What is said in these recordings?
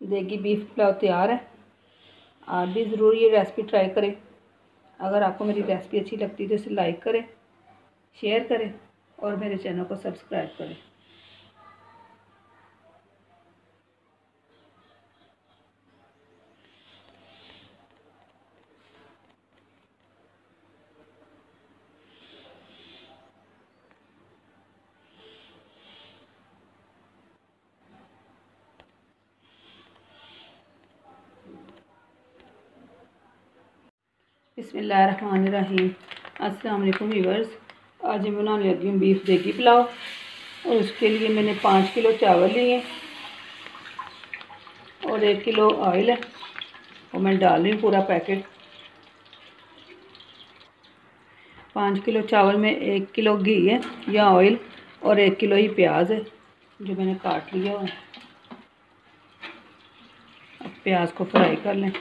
देगी बीफ पुलाव तैयार है। आप भी ज़रूर ये रेसिपी ट्राई करें। अगर आपको मेरी रेसिपी अच्छी लगती है तो इसे लाइक करें शेयर करें और मेरे चैनल को सब्सक्राइब करें। बिसमीम अस्सलाम वालेकुम व्यूवर्स आज मैं बनाने लगी हूँ बीफ देगी पुलाव और उसके लिए मैंने पाँच किलो चावल लिए और एक किलो ऑयल है और मैं डाल रही हूँ पूरा पैकेट। पाँच किलो चावल में एक किलो घी है, या ऑयल, और एक किलो ही प्याज है, जो मैंने काट लिया है। अब प्याज को फ्राई कर लें।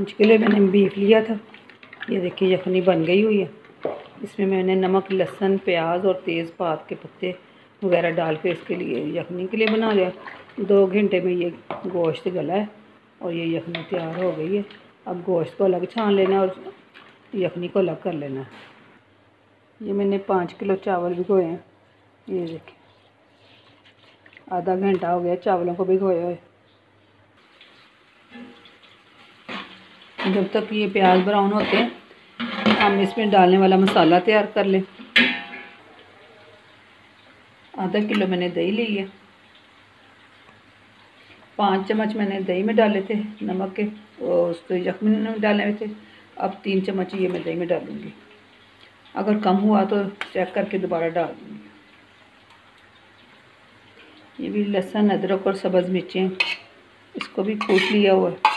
पाँच किलो मैंने बीफ लिया था। ये देखिए, यखनी बन गई हुई है। इसमें मैंने नमक, लहसुन, प्याज और तेज़ पात के पत्ते वगैरह डाल के इसके लिए यखनी के लिए बना लिया। दो घंटे में ये गोश्त गला है और ये यखनी तैयार हो गई है। अब गोश्त को अलग छान लेना है और यखनी को अलग कर लेना है। ये मैंने पाँच किलो चावल भिगोए हैं। ये देखिए, आधा घंटा हो गया चावलों को भिगोए हुए। जब तक ये प्याज ब्राउन होते हैं, हम इसमें डालने वाला मसाला तैयार कर लें। आधा किलो मैंने दही ली है। पाँच चम्मच मैंने दही में डाले थे, नमक के, और उसको जख्मी में डाले हुए थे। अब तीन चम्मच ये मैं दही में डालूँगी। अगर कम हुआ तो चेक करके दोबारा डाल दूँगी। ये भी लहसुन, अदरक और सब्ज़ मिर्चें, इसको भी कूट लिया हुआ है।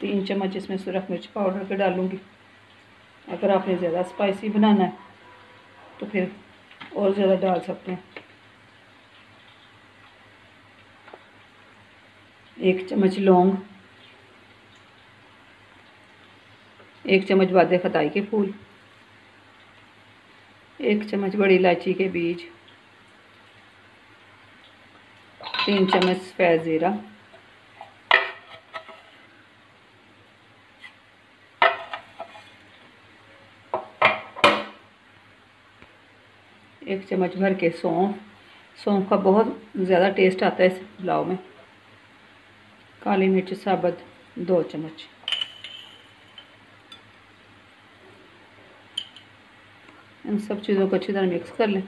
तीन चम्मच इसमें सुरख मिर्च पाउडर के डालूँगी। अगर आपने ज़्यादा स्पाइसी बनाना है तो फिर और ज़्यादा डाल सकते हैं। एक चम्मच लौंग, एक चम्मच वादे खताई के फूल, एक चम्मच बड़ी इलायची के बीज, तीन चम्मच सफ़ेद एक चम्मच भर के सौंफ। सौंफ का बहुत ज़्यादा टेस्ट आता है इस पुलाव में। काली मिर्च, साबत, दो चम्मच। इन सब चीज़ों को अच्छी तरह मिक्स कर लें।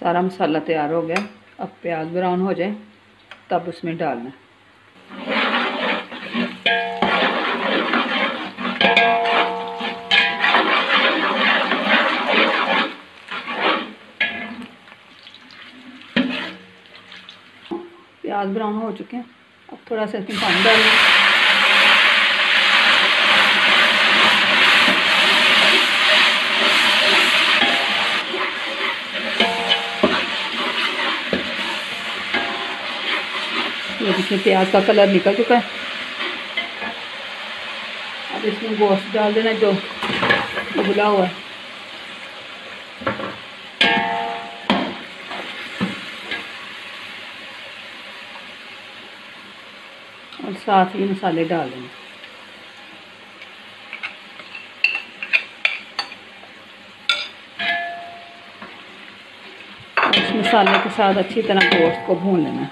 सारा मसाला तैयार हो गया। अब प्याज ब्राउन हो जाए, तब उसमें डालना। प्याज ब्राउन हो चुके हैं। अब थोड़ा सा इसमें पानी डालें। ये देखिए प्याज का कलर निकल चुका है। अब इसमें गोश्त डाल देना जो उबला हुआ है। साथ ही मसाले डाल देंगे इस मसाले के साथ अच्छी तरह गोश्त को भून लेना।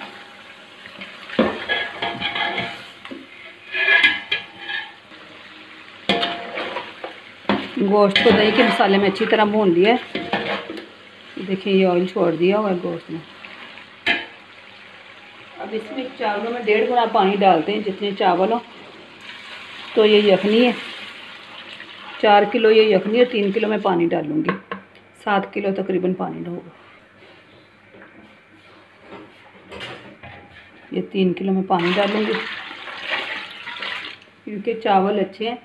गोश्त को दही के मसाले में अच्छी तरह भून लिया। देखिए ये ऑयल छोड़ दिया हुआ है गोश्त में। अब इसमें चावलों में डेढ़ गुना पानी डालते हैं जितने चावल हो। तो ये यखनी है। चार किलो ये यखनी है, तीन किलो मैं पानी डालूँगी। सात किलो तकरीबन पानी होगा ये तीन किलो में पानी डालूँगी। क्योंकि चावल अच्छे हैं।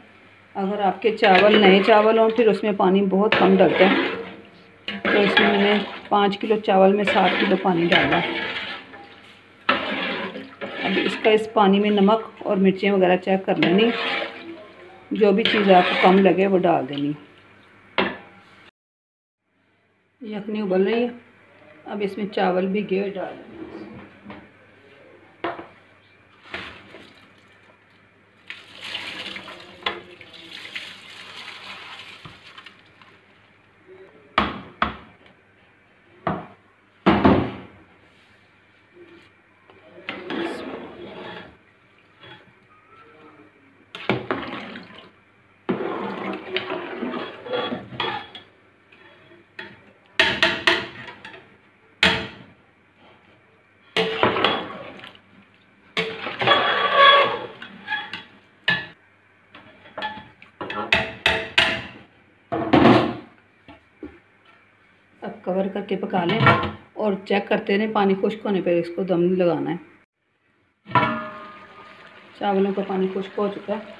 अगर आपके चावल नए चावल हों, फिर उसमें पानी बहुत कम डलता है। तो इसमें मैंने पाँच किलो चावल में सात किलो पानी डाला। इसका इस पानी में नमक और मिर्चें वगैरह चेक कर लेनी। जो भी चीज़ आपको कम लगे वो डाल देनी। यखनी उबल रही है। अब इसमें चावल भी घे डाल देंगे अब कवर करके पका लें और चेक करते रहें, पानी खुश्क होने पर इसको दम लगाना है। चावलों का पानी खुश्क हो चुका है।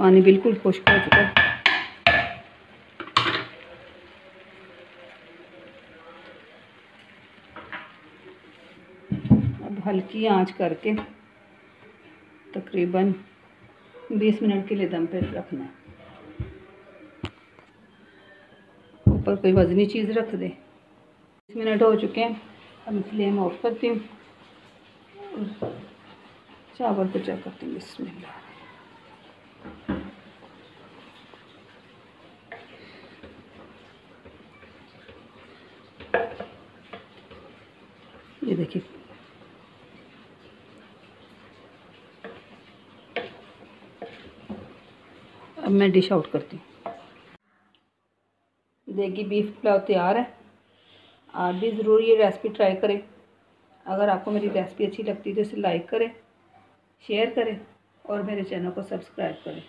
पानी बिल्कुल खुश्क हो चुका है। अब हल्की आँच करके तकरीबन 20 मिनट के लिए दम पे रखना है। ऊपर कोई वजनी चीज़ रख दे। बीस मिनट हो चुके हैं, अब फ्लेम ऑफ़ करती हूँ चावल को चेक करती हूँ। बिस्मिल्लाह। ये देखिए। अब मैं डिश आउट करती हूँ। देगी बीफ पुलाव तैयार है। आप भी ज़रूर ये रेसिपी ट्राई करें। अगर आपको मेरी रेसिपी अच्छी लगती है तो इसे लाइक करें शेयर करें। और मेरे चैनल को सब्सक्राइब करें।